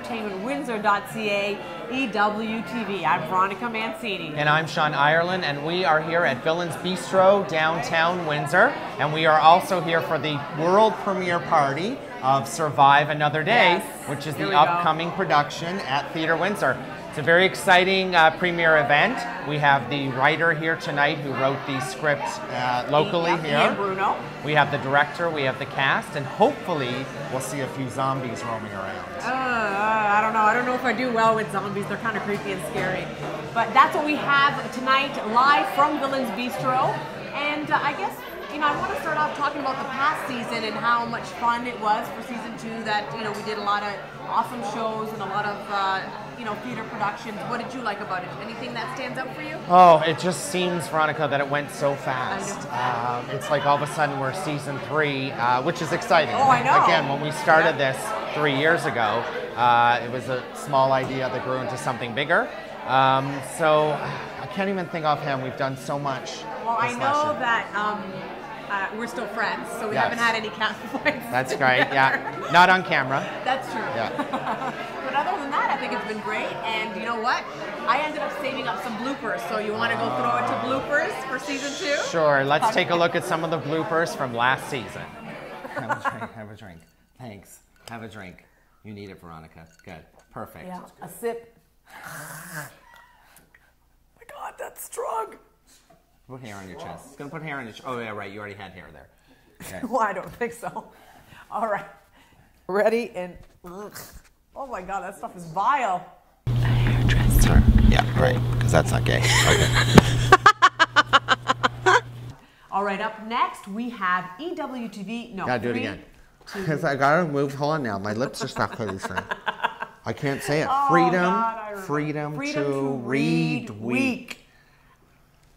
EntertainmentWindsor.ca EWTV. I'm Veronica Mancini. And I'm Sean Ireland, and we are here at Villains Bistro, downtown Windsor. And we are also here for the world premiere party of Survive Another Day, Yes. which is Here the we go. upcoming production at Theatre Windsor. It's a very exciting uh, premiere event. We have the writer here tonight who wrote the script uh, locally here. Bruno. We have the director, we have the cast, and hopefully we'll see a few zombies roaming around. Uh, don't know. I don't know if I do well with zombies. They're kind of creepy and scary. But that's what we have tonight, live from Villains Bistro. And uh, I guess, you know, I want to start off talking about the past season and how much fun it was for season two. That, you know, we did a lot of awesome shows and a lot of, uh, you know, theater productions. What did you like about it? Anything that stands out for you? Oh, it just seems, Veronica, that it went so fast. Um, it's like all of a sudden we're season three, uh, which is exciting. Oh, I know. Again, when we started this three years ago, uh, it was a small idea that grew into something bigger. Um, so I can't even think offhand. We've done so much. Well, I know year. that um, uh, we're still friends, so we Yes. haven't had any cast fights. That's great. Yeah, not on camera. That's true. Yeah. but other than that, I think it's been great. And you know what? I ended up saving up some bloopers. So you want to go throw it to bloopers for season two? Sure. Let's take a look at some of the bloopers from last season. Have a drink. Have a drink. Thanks. Have a drink. You need it, Veronica. Good. Perfect. Yeah, a sip. my God, that's strong. Put hair on your chest. It's gonna put hair on your. Ch- oh yeah, right. You already had hair there. Okay. Well, I don't think so. All right. Ready and. ugh. Oh my God, that stuff is vile. Sorry. Yeah, right. Because that's not gay. Okay. All right, up next we have E EWTV. No, Gotta do it three, again. Because I gotta move. Hold on now. My lips are stuck to this thing. I can't say it. Oh, freedom. God, I freedom, Freedom to, to read, read week. week.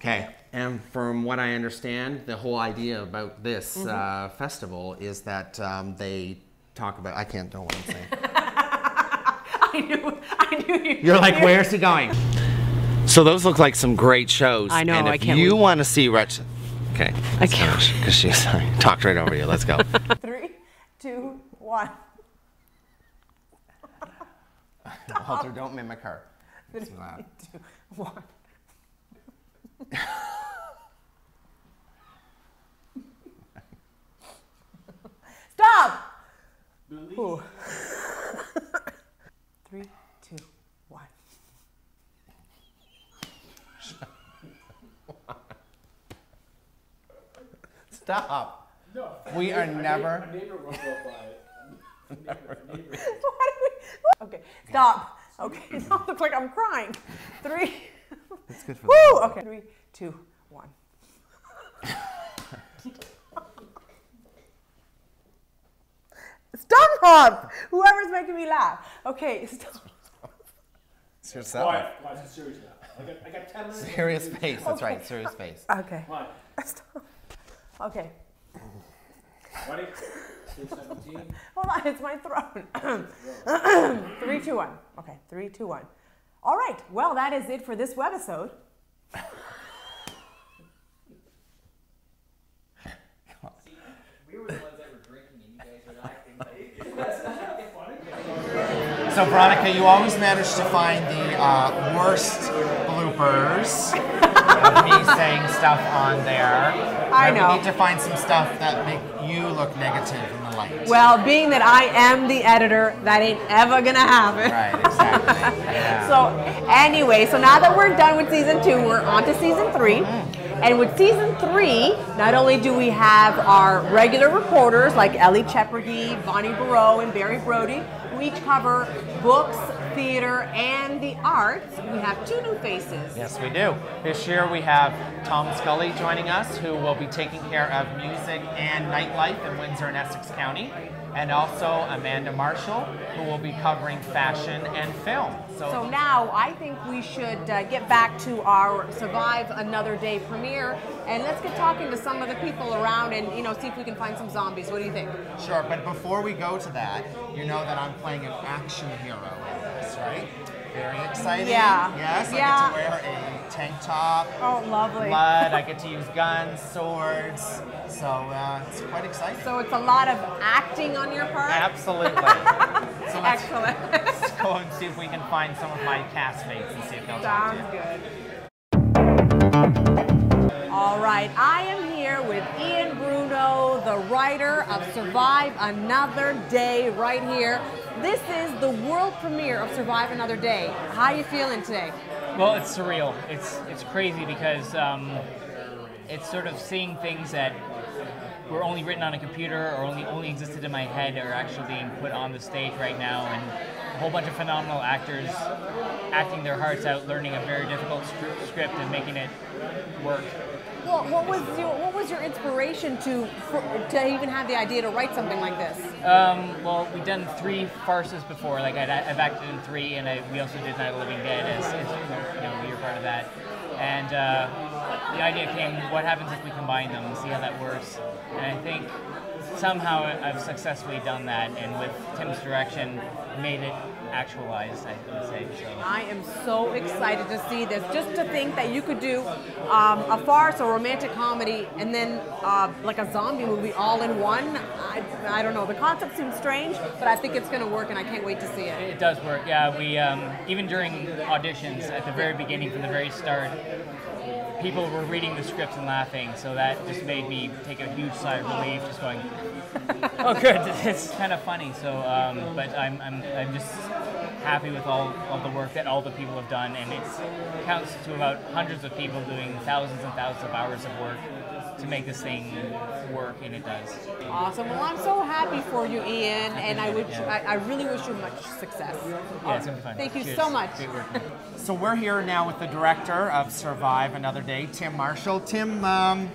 Okay. And from what I understand, the whole idea about this Mm-hmm. uh, festival is that um, they talk about. I can't know what I'm saying. I knew, I knew you. You're like, where's he going? So those look like some great shows. I know, And if I can't you want to see Retch, okay. I can't. Because she sorry, talked right over you. Let's go. Three, two, one. Walter, don't mimic her. It's Three, loud. two, one. Stop! Ooh. Three, two, one. Stop. No. We are never. Neighbor will go by it. A neighbor, a. Why did we- Okay, stop. Okay, now it looks like I'm crying. Three. It's good for Woo! Okay. Three, two, one. Stop! Whoever's making me laugh. Okay, stop. It's yourself. Quiet, quiet, it's serious now. I got, I got 10 minutes. Serious face. That's right. Serious face. Okay. Quiet. Stop. Okay. Ready? 217. Hold on, it's my throat. three, two, one. Okay, three, two, one. All right. Well, that is it for this webisode. So Veronica, you always manage to find the uh, worst bloopers of me saying stuff on there. I know. We need to find some stuff that make you look negative light. Well, being that I am the editor, that ain't ever gonna happen. right. Exactly. Yeah. So, anyway, so now that we're done with season two, we're on to season three. Mm-hmm. And with season three, not only do we have our regular reporters like Ellie Chepergy, Bonnie Barreau, and Barry Brody, who each cover books, theater, and the arts, we have two new faces. Yes, we do. This year we have Tom Scully joining us, who will be taking care of music and nightlife in Windsor and Essex County, and also Amanda Marshall, who will be covering fashion and film. So now I think we should uh, get back to our Survive Another Day premiere and let's get talking to some of the people around and you know see if we can find some zombies. What do you think? Sure, but before we go to that, you know that I'm playing an action hero right? Very exciting. Yeah. Yes, Yeah. I get to wear a tank top. Oh, lovely. Blood. I get to use guns, swords. So uh, it's quite exciting. So it's a lot of acting on your part. Absolutely. So let's, Excellent. let's go and see if we can find some of my castmates and see if they'll talk to Sounds good. All right, I am here with Ian the writer of Survive Another Day, right here. This is the world premiere of Survive Another Day. How are you feeling today? Well, it's surreal. It's it's crazy because um, it's sort of seeing things that were only written on a computer or only only existed in my head are actually being put on the stage right now, and a whole bunch of phenomenal actors acting their hearts out, learning a very difficult script and making it work. Well, what was your what was your inspiration to to even have the idea to write something like this? Um, well, we've done three farces before. Like I'd, I've acted in three, and I, we also did Night of the Living Dead as, as you know, we were part of that. And uh, the idea came: what happens if we combine them and see how that works? And I think somehow I've successfully done that, and with Tim's direction, made it actualized. I would say so. I am so excited to see this. Just to think that you could do um, a farce or romantic comedy and then uh, like a zombie movie all in one. I, I don't know. The concept seems strange, but I think it's going to work, and I can't wait to see it. It does work. Yeah, we um, even during auditions at the very beginning, from the very start, people were reading the scripts and laughing. So that just made me take a huge sigh of relief, just going, "Oh, good, it's kind of funny." So, um, but I'm, I'm I'm just happy with all of the work that all the people have done, and it counts to about hundreds of people doing thousands and thousands of hours of work to make this thing work, and it does. Awesome. Well, I'm so happy for you, Ian, and I wish Yeah. I, I really wish you much success. Yeah, it's gonna be fun. Thank you Cheers. so much. So we're here now with the director of Survive Another Day, Tim Marshall. Tim, um,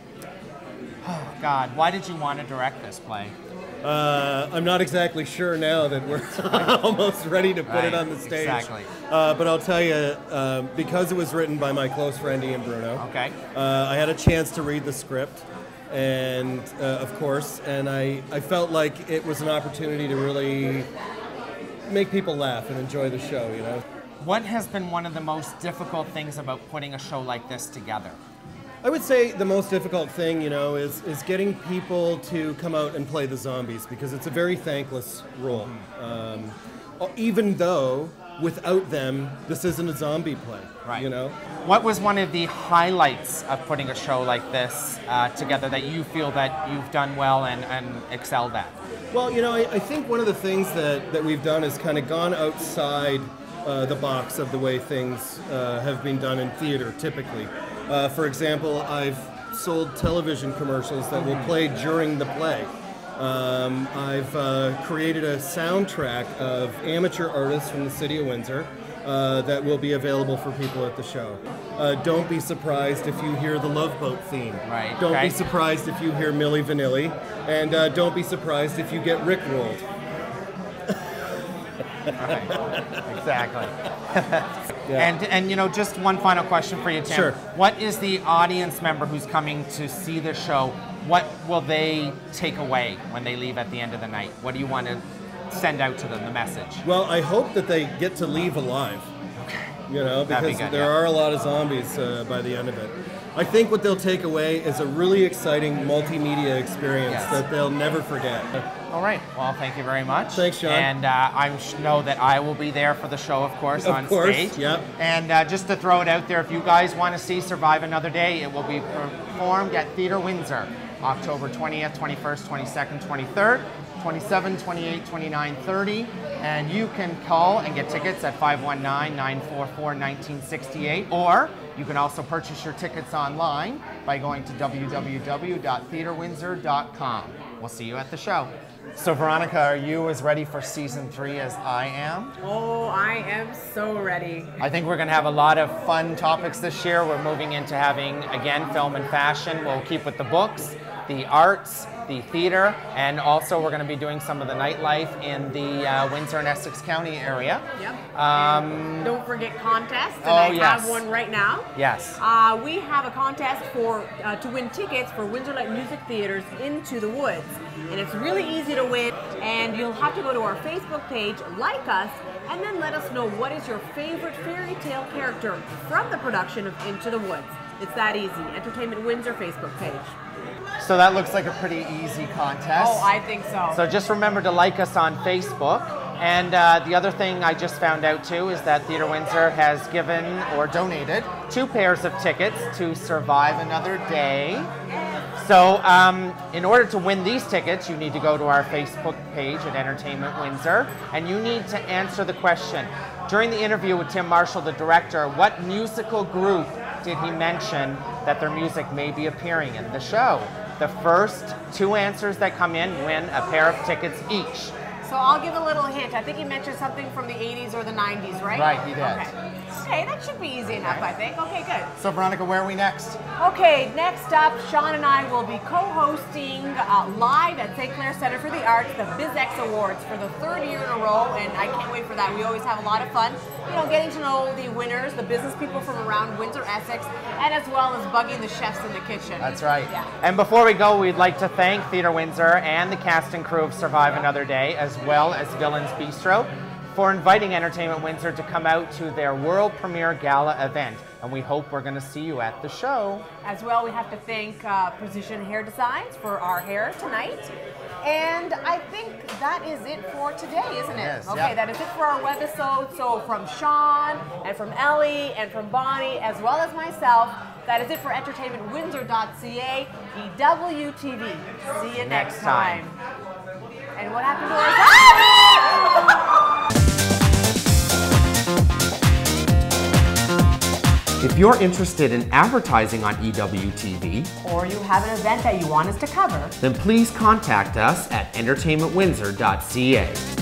oh God, why did you want to direct this play? Uh, I'm not exactly sure now that we're almost ready to put Right, it on the stage. exactly. Uh, but I'll tell you, um, because it was written by my close friend Ian Bruno. Okay. Uh, I had a chance to read the script, and uh, of course, and I, I felt like it was an opportunity to really make people laugh and enjoy the show. You know. What has been one of the most difficult things about putting a show like this together? I would say the most difficult thing, you know, is is getting people to come out and play the zombies because it's a very thankless role. Um, even though without them, this isn't a zombie play. Right. You know. What was one of the highlights of putting a show like this uh, together that you feel that you've done well and, and excelled at? Well, you know, I, I think one of the things that, that we've done is kind of gone outside uh, the box of the way things uh, have been done in theater typically. Uh, for example, I've sold television commercials that will play during the play. Um, I've uh, created a soundtrack of amateur artists from the city of Windsor uh, that will be available for people at the show. Uh, don't be surprised if you hear the Love Boat theme. Right, Don't okay. be surprised if you hear Milli Vanilli, and uh, don't be surprised if you get Rick rolled. Exactly. And and you know, just one final question for you, Tim. Sure. What is the audience member who's coming to see the show? What will they take away when they leave at the end of the night? What do you want to send out to them? The message. Well, I hope that they get to leave alive. Okay. You know, That'd be because good, there yeah. are a lot of zombies uh, by the end of it. I think what they'll take away is a really exciting multimedia experience Yes. that they'll never forget. All right. Well, thank you very much. Thanks, Sean. And uh, I know that I will be there for the show, of course, Of on course, stage. yep. And uh, just to throw it out there, if you guys want to see Survive Another Day, it will be performed at Theatre Windsor, October 20th, 21st, 22nd, 23rd, 27, 28, 29, 30. And you can call and get tickets at 519-944-1968, or you can also purchase your tickets online by going to www.theaterwindsor.com. We'll see you at the show. So, Veronica, are you as ready for season three as I am? Oh, I am so ready. I think we're going to have a lot of fun topics this year. We're moving into having, again, film and fashion. We'll keep with the books, the arts, the theater, and also we're going to be doing some of the nightlife in the uh, Windsor and Essex County area. Yep. Um, don't forget contests, and oh, I yes. have one right now. yes. Uh, we have a contest for uh, to win tickets for Windsor Light Music Theaters Into the Woods, and it's really easy to win. And you'll have to go to our Facebook page, like us, and then let us know what is your favorite fairy tale character from the production of Into the Woods. It's that easy. Entertainment Windsor Facebook page. So that looks like a pretty easy contest. Oh, I think so. So just remember to like us on Facebook And uh, the other thing I just found out too is that Theatre Windsor has given or donated two pairs of tickets to Survive Another Day. So, um, in order to win these tickets, you need to go to our Facebook page at Entertainment Windsor and you need to answer the question. During the interview with Tim Marshall, the director, what musical group did he mention that their music may be appearing in the show? The first two answers that come in win a pair of tickets each. So I'll give a little hint. I think he mentioned something from the 80s or the 90s, right? Right, he did. Okay. Okay, that should be easy enough, I think. Okay, good. So, Veronica, where are we next? Okay, next up, Sean and I will be co-hosting uh, live at St. Clair Center for the Arts the BizX Awards for the third year in a row, and I can't wait for that. We always have a lot of fun, you know, getting to know the winners, the business people from around Windsor, Essex, and as well as bugging the chefs in the kitchen. That's right. Yeah. And before we go, we'd like to thank Theatre Windsor and the cast and crew of Survive Another Day, as well as Villains Bistro, for inviting Entertainment Windsor to come out to their world premiere gala event. And we hope we're going to see you at the show. As well, we have to thank uh, Precision Hair Designs for our hair tonight. And I think that is it for today, isn't it? It is, okay, yeah. that is it for our webisode. So from Sean and from Ellie and from Bonnie, as well as myself, that is it for entertainmentwindsor.ca, EWTV. See you next, Next time. And If you're interested in advertising on EWTV, Or you have an event that you want us to cover, then please contact us at entertainmentwindsor.ca.